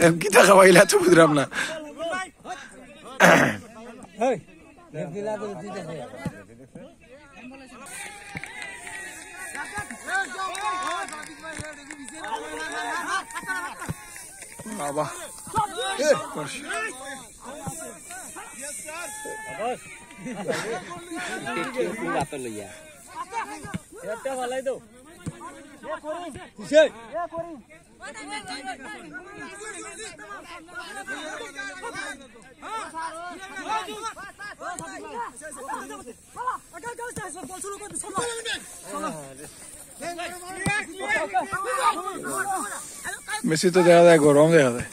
Em, Guitarra bailatu budram lan. Baba. Messi তো দেখা যায় গরম দেখা যায়